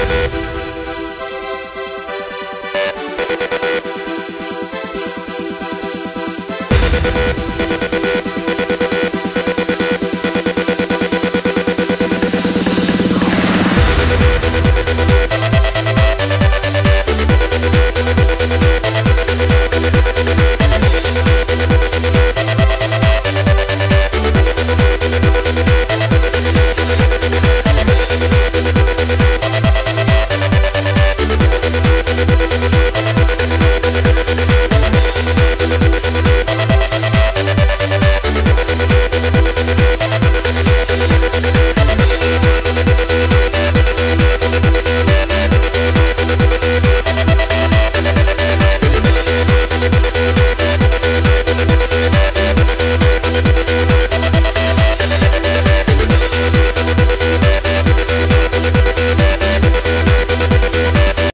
you